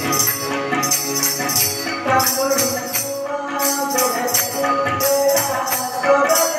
Thank you.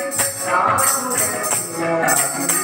Thank you.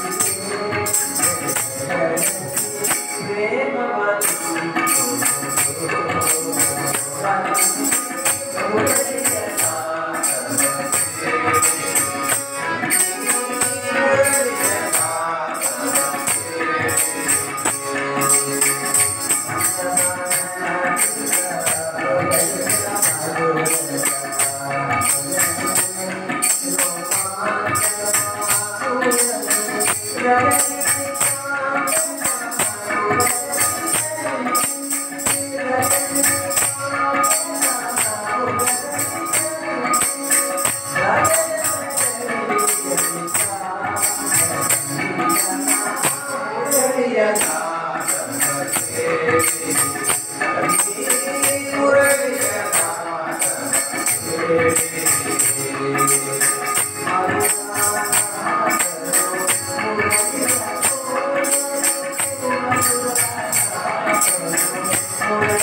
for